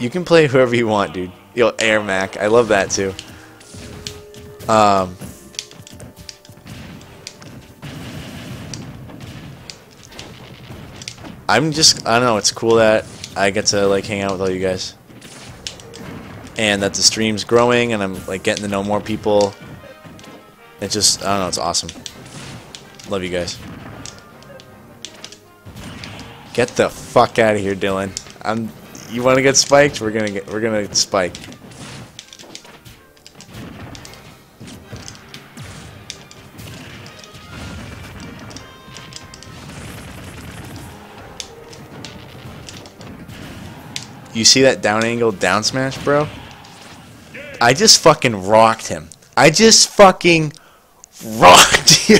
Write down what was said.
You can play whoever you want, dude. Yo, Air Mac. I love that too. Um, I'm just, I don't know, it's cool that I get to like hang out with all you guys. And that the stream's growing and I'm like getting to know more people. It just, I don't know, it's awesome. Love you guys. Get the fuck out of here, Dylan. I'm you want to get spiked? We're to get we're to spike. You see that down angle down smash, bro? I just fucking rocked him. I just fucking rocked you.